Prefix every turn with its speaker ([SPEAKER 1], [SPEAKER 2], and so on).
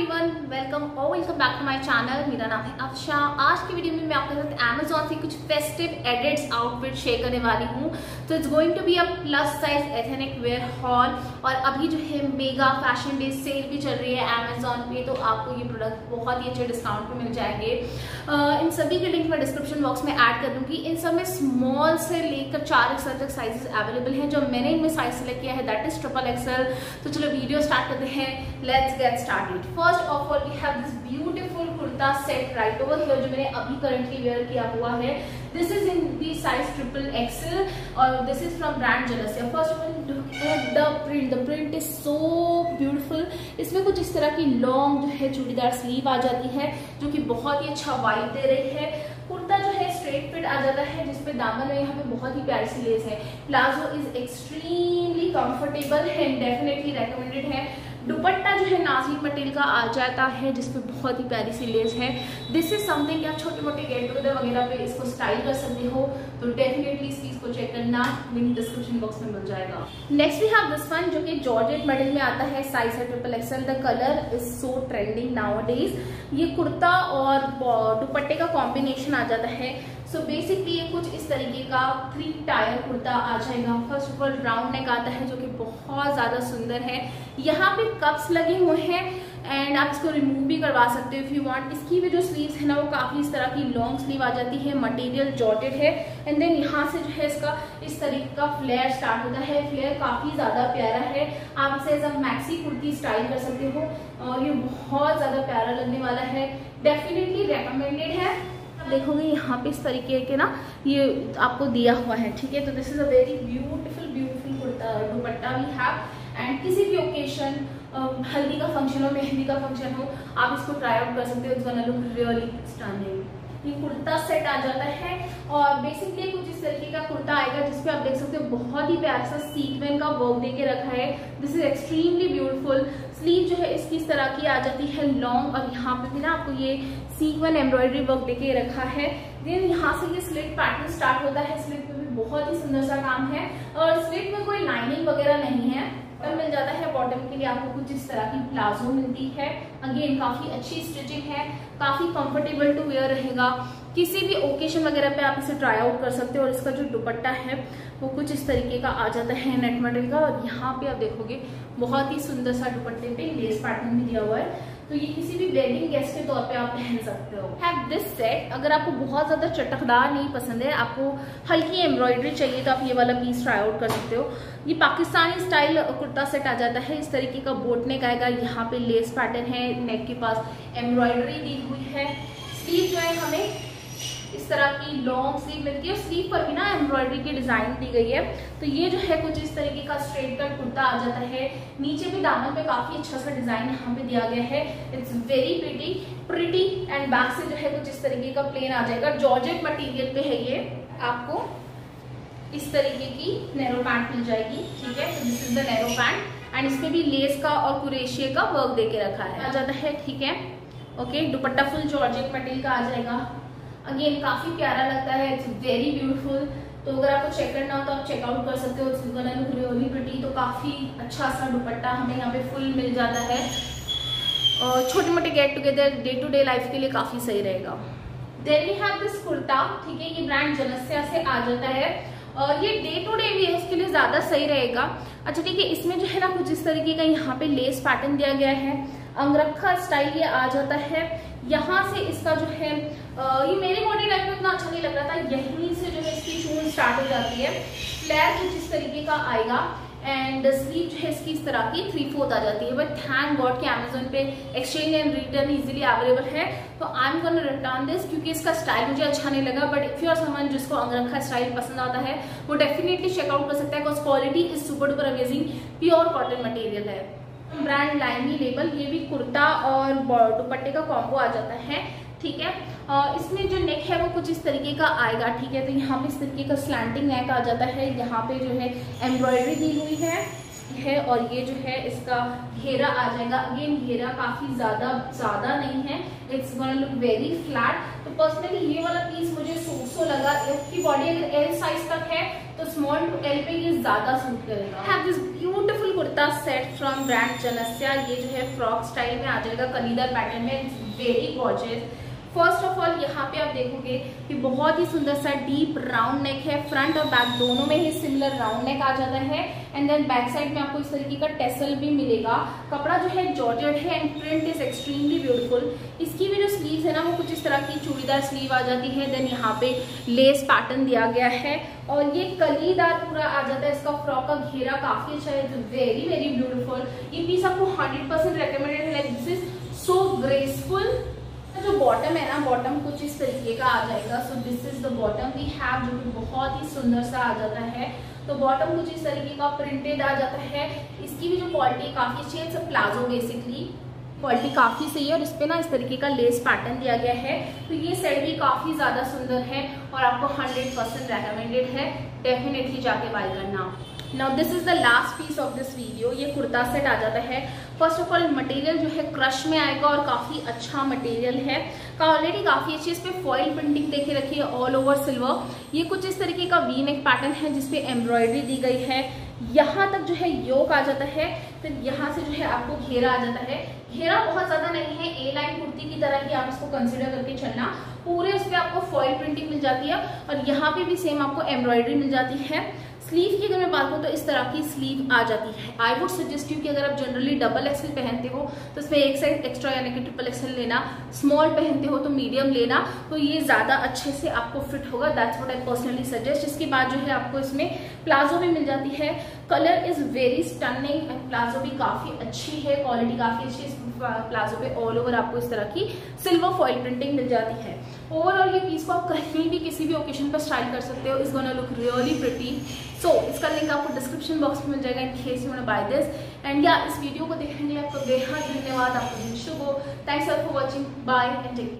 [SPEAKER 1] Everyone welcome और welcome back to my channel मेरा नाम है अफशा। आज की वीडियो में मैं आपके साथ अमेजोन से कुछ फेस्टिव एडिट्स आउटफिट शेयर करने वाली हूँ। तो it's going to be a plus size ethnic wear haul और अभी जो है मेगा फ़ैशन डे सेल भी चल रही है अमेजोन पे तो आपको ये प्रोडक्ट बहुत ही अच्छे डिस्काउंट पे मिल जाएँगे। uh, इन सभी के लिंक मैं डिस्क्रिप्शन बॉक्स में ऐड कर दूँगी। इन सब में स्मॉल से लेकर चार एक्सल तक साइजेस अवेलेबल हैं जो मैंने इनमें साइज़ सेलेक्ट किया है दैट इज़ ट्रिपल एक्सएल तो चलो वीडियो स्टार्ट करते हैं। Let's get started first of all we have this beautiful kurta set right over here जो मैंने अभी करंटली वेयर किया हुआ है। This is in the size triple XL और this is from brand जेलसिया first of all the print the print is so beautiful इसमें कुछ इस तरह की लॉन्ग जो है चूड़ीदार स्लीव आ जाती है, जो कि बहुत ही अच्छा वाइब दे रही है। कुर्ता जो है स्ट्रेट फिट आ जाता है जिसपे दामन में यहाँ पे बहुत ही प्यारी सी लेस है। Palazzo is extremely comfortable and definitely recommended है। दुपट्टा जो है नाजिक मटेरियल का आ जाता है जिसपे बहुत ही प्यारी सी लेस है। दिस इज़ समथिंग आप छोटे मोटे गेट टुगेदर वगैरह पे इसको स्टाइल कर सकते हो। तो डेफिनेटली इस चीज़ को चेक करना लिंक डिस्क्रिप्शन बॉक्स में मिल जाएगा। Next we have this one जो कि जॉर्जेट मटेरियल में आता है साइज़ है triple XL the colour is so trending now ये कुर्ता और दुपट्टे का कॉम्बिनेशन आ जाता है। सो so बेसिकली ये कुछ इस तरीके का थ्री टायर कुर्ता आ जाएगा। First of all round neck आता है जो कि बहुत ज़्यादा सुंदर है। यहाँ पे कप्स लगे हुए हैं एंड आप इसको रिमूव भी करवा सकते हो इफ़ यू वांट इसकी भी जो स्लीव्स है ना, वो काफ़ी इस तरह की लॉन्ग स्लीव आ जाती है मटेरियल जॉटेड है। एंड देन यहाँ से जो है इसका, इस तरीके का फ्लेयर स्टार्ट होता है। फ्लेयर काफ़ी ज़्यादा प्यारा है। आप इसे as a maxi kurti style कर सकते हो। और ये बहुत ज़्यादा प्यारा लगने वाला है। डेफिनेटली रिकमेंडेड है। देखोगे यहाँ पे इस तरीके के ना ये आपको दिया हुआ है, ठीक है? तो this is a very beautiful beautiful kurta dupatta we have and किसी भी ओकेशन हल्दी का फ़ंक्शन हो, मेहंदी का फ़ंक्शन हो, आप इसको ट्राई आउट कर सकते हो. It's gonna look really stunning ये कुर्ता सेट आ जाता है और बेसिकली कुछ इस तरीके का कुर्ता आएगा जिसपे आप देख सकते हो बहुत ही प्यारा सा सीक्वेंस का वर्क दे के रखा है। This is extremely beautiful sleeve जो है इसकी इस तरह की आ जाती है लॉन्ग और यहाँ पे भी ना आपको ये सीक्वन एम्ब्रॉयडरी वर्क देके रखा है। देन यहाँ से ये स्लिट पैटर्न स्टार्ट होता है। स्लिट में भी बहुत ही सुंदर सा काम है। और स्लिट में कोई लाइनिंग वगैरह नहीं है। बॉटम मिल जाता है बॉटम के लिए, आपको कुछ इस तरह की प्लाजो मिलती है। अगेन काफ़ी अच्छी स्टिचिंग है, काफ़ी कंफर्टेबल टू वेयर रहेगा। किसी भी ओकेशन वगैरह पे आप इसे ट्राई आउट कर सकते हो और इसका जो दुपट्टा है, वो कुछ इस तरीके का आ जाता है नेट मटेरियल का। और यहाँ पे आप देखोगे, बहुत ही सुंदर सा दुपट्टे पे लेस पैटर्न भी दिया हुआ है। तो ये किसी भी वेडिंग गेस्ट के तौर पे आप पहन सकते हो। हैव दिस सेट अगर आपको बहुत ज़्यादा चटकदार नहीं पसंद है, आपको हल्की एम्ब्रॉयडरी चाहिए तो आप ये वाला पीस ट्राई आउट कर सकते हो। ये पाकिस्तानी स्टाइल कुर्ता सेट आ जाता है, इस तरीके का बोट नेक आएगा। यहाँ पे लेस पैटर्न है नेक के पास एम्ब्रॉयडरी दी हुई है। स्लीव जो है हमें तरह की लॉन्ग स्लीव मिलती है और स्लीव पर भी ना एम्ब्रॉयडरी की डिज़ाइन दी गई है। तो ये जो है कुछ इस तरीके का स्ट्रेट कट कुर्ता आ जाता है। नीचे भी दामन पे काफ़ी अच्छा सा डिज़ाइन यहाँ पे दिया गया है। It's very pretty pretty and back से जो है कुछ इस तरीके का प्लेन आ जाएगा। जॉर्जेट मटीरियल पे है ये। आपको इस तरीके की नैरो पैंट मिल जाएगी, ठीक है? This is the narrow pant and इसमें भी लेस का और कुरेशिये का वर्क दे के रखा है। आ जाता है, ठीक है? Okay dupatta full georgette material का आ जाएगा। अगेन काफ़ी प्यारा लगता है इट्स वेरी ब्यूटीफुल तो अगर आपको चेक करना हो तो आप चेकआउट कर सकते हो प्रिटी तो काफ़ी अच्छा सा दुपट्टा हमें यहाँ पे फुल मिल जाता है। और छोटे मोटे get together day to day life के लिए काफ़ी सही रहेगा। Then we have this kurta, ठीक है, ये ब्रांड जनस्या से आ जाता है। और ये डे टू डे भी उसके लिए ज़्यादा सही रहेगा। अच्छा ठीक है, इसमें जो है ना, कुछ इस तरीके का यहाँ पे लेस पैटर्न दिया गया है। अंगरखा स्टाइल ये आ जाता है। यहाँ से इसका जो है ये मेरी बॉडी लाइफ में उतना अच्छा नहीं लग रहा था। यहीं से जो है इसकी चून स्टार्ट हो जाती है। फ्लैर कुछ इस तरीके का आएगा एंड स्लीव जो है इसकी इस तरह की थ्री फोर्थ आ जाती है। बट थैंक गॉड के अमेजोन पे exchange and return easily available है। तो I am gonna return this क्योंकि इसका स्टाइल मुझे अच्छा नहीं लगा। But if you are someone जिसको अंगरखा स्टाइल पसंद आता है, वो डेफिनेटली चेकआउट कर सकता है। Because quality is super duper amazing pure cotton material है। ब्रांड लाइनी लेबल ये भी कुर्ता और दुपट्टे का कॉम्बो आ जाता है, ठीक है? और इसमें जो नेक है वो कुछ इस तरीके का आएगा, ठीक है? तो यहाँ पे इस तरीके का स्लैंटिंग नेक आ जाता है, यहाँ पे जो है एम्ब्रॉयडरी दी हुई है है, और ये जो है इसका घेरा आ जाएगा। अगेन घेरा काफ़ी ज़्यादा ज़्यादा नहीं है it's gonna look very flat तो पर्सनली ये वाला पीस मुझे सूट सो लगा, इसकी बॉडी अगर एल साइज़ तक है तो स्मॉल टू एल पे ये ज़्यादा सूट करेगा। Have this beautiful kurta set from brand Janasya ये जो है फ्रॉक स्टाइल में आ जाएगा कलीदर पैटर्न में. Very gorgeous first of all यहाँ पे आप देखोगे कि बहुत ही सुंदर सा डीप राउंड नेक है. फ्रंट और बैक दोनों में ही सिमिलर राउंड नेक आ जाता है. एंड देन बैक साइड में आपको इस तरीके का टेसल भी मिलेगा. कपड़ा जो है जॉर्जेट है and print is extremely beautiful इसकी है ना, वो कुछ इस तरह की चूड़ीदार स्लीव आ जाती है देन यहाँ पे लेस पैटर्न दिया गया है। और ये कलीदार पूरा आ जाता है, इसका फ्रॉक का घेरा काफ़ी अच्छा है वेरी वेरी ब्यूटीफुल ये पीस आपको हंड्रेड परसेंट रिकमेंडेड है like this is so graceful जो बॉटम है ना बॉटम कुछ इस तरीके का आ जाएगा। So this is the bottom we have जो कि बहुत ही सुंदर सा आ जाता है। तो बॉटम कुछ इस तरीके का प्रिंटेड आ जाता है। इसकी भी जो क्वालिटी काफ़ी अच्छी है प्लाजो बेसिकली क्वालिटी काफ़ी सही है और इस पे ना इस तरीके का लेस पैटर्न दिया गया है। तो ये सेट भी काफ़ी ज़्यादा सुंदर है और आपको 100 परसेंट रेकमेंडेड है। डेफिनेटली जाके बाय करना। Now this is the last piece of this video ये कुर्ता सेट आ जाता है। फ़र्स्ट ऑफ़ ऑल मटेरियल जो है क्रश में आएगा और काफ़ी अच्छा मटेरियल है। ऑलरेडी काफ़ी अच्छी इस पर फॉइल प्रिंटिंग देखे रखी है ऑल ओवर सिल्वर ये कुछ इस तरीके का वी नेक पैटर्न है जिसपे एम्ब्रॉयडरी दी गई है। यहाँ तक जो है योग आ जाता है, फिर तो यहाँ से जो है आपको घेरा आ जाता है। घेरा बहुत ज़्यादा नहीं है ए लाइन कुर्ती की तरह ही आप इसको कंसिडर करके चलना। पूरे उस पर आपको फॉइल प्रिंटिंग मिल जाती है और यहाँ पे भी सेम आपको एम्ब्रॉयडरी मिल जाती है। स्लीव की अगर मैं बात करूँ तो इस तरह की स्लीव आ जाती है। आई वुड सजेस्ट यू कि अगर आप जनरली डबल एक्सल पहनते हो तो इसमें एक साइज़ एक्स्ट्रा यानी कि ट्रिपल एक्सल लेना स्मॉल पहनते हो तो मीडियम लेना तो ये ज़्यादा अच्छे से आपको फिट होगा। That's what I personally suggest इसके बाद जो है आपको इसमें प्लाजो भी मिल जाती है। Colour is very stunning and palazzo भी काफ़ी अच्छी है क्वालिटी काफ़ी अच्छी है प्लाजो पे ऑल ओवर आपको इस तरह की सिल्वर फॉइल प्रिंटिंग मिल जाती है। ओवरऑल ये पीस को आप कहीं भी किसी भी ओकेजन पर स्टाइल कर सकते हो is gonna look really pretty so इसका लिंक आपको डिस्क्रिप्शन बॉक्स में मिल जाएगा in case you buy this and या इस वीडियो को देखने के लिए आपको बेहद धन्यवाद, आपको शुभ हो। Thanks for watching bye and take